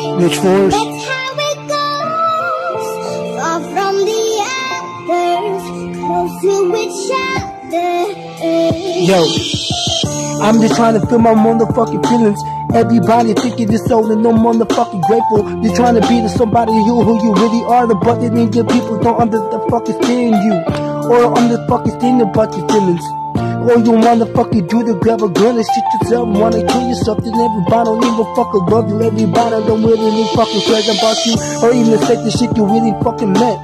Rich Force. That's how it goes. Far from the others, close to each other. Yo, I'm just trying to feel my motherfucking feelings. Everybody thinking you're so and no motherfucking grateful. You're trying to be to somebody who, who you really are, but it means that people don't under the fucking stand you. Or under fucking stand about your feelings. Or you fucking do to grab a gun and shoot yourself, wanna kill yourself, then everybody don't even fucking love you. Everybody don't really fucking care about you, or even say the shit you really fucking meant.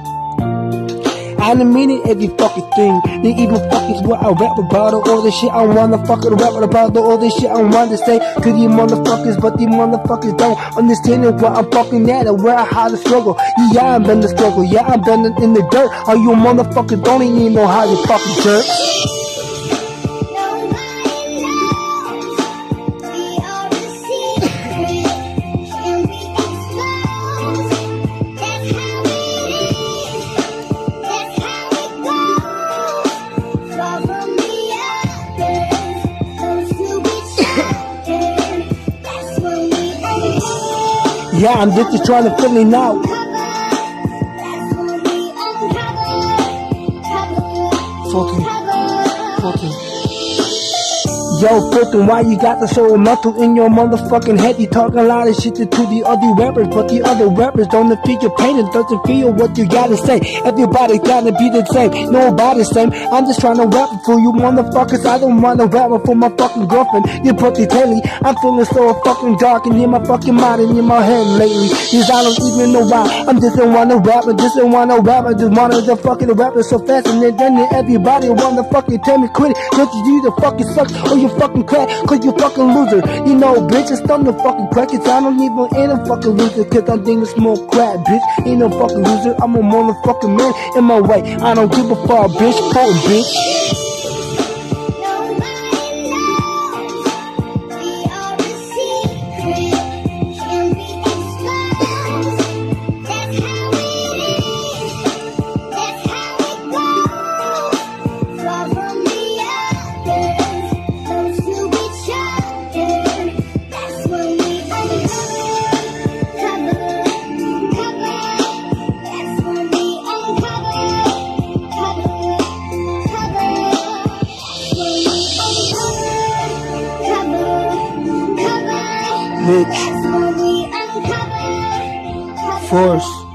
I didn't mean it every fucking thing. They even fucking what I rap about or all the shit I wanna fucking rap about or all the shit I wanna say to these motherfuckers, but these motherfuckers don't understand where I'm fucking at and where I had to struggle. Yeah, I've been the struggle. Yeah, I've been in the dirt. All you motherfuckers don't even know how to fucking jerk. Yeah, I'm just trying to feel it out. That's when we uncover. Cover. Fucking- Fucking. Yo, fucking, why you got the soul metal in your motherfucking head? You talking a lot of shit to the other rappers, but the other rappers don't feel your pain and doesn't feel what you gotta say. Everybody gotta be the same, nobody's same. I'm just trying to rap for you motherfuckers. I don't wanna rap for my fucking girlfriend. You put the telly, I'm feeling so fucking dark and in my fucking mind and in my head lately. Cause I don't even know why. I'm just don't wanna rap, I just don't wanna rap, I just wanna the fucking rap it so fast and then, then everybody wanna fucking tell me quit it. Cause you either fucking suck or oh, you fucking crack, cause you fucking loser. You know, bitch, it's time to fucking crack it. I don't even ain't a fucking loser, cause I'm thinking smoke crack, bitch. Ain't no fucking loser, I'm a motherfucking man in my way. I don't give a fuck, bitch, fuck, bitch. Bitch. force.